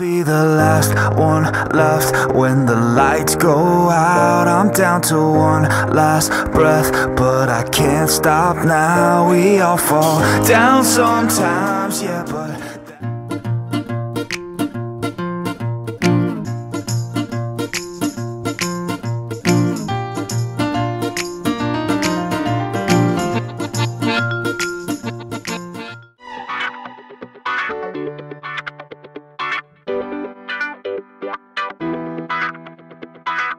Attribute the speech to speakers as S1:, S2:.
S1: Be the last one left when the lights go out. I'm down to one last breath, but I can't stop now. We all fall down sometimes, yeah, but.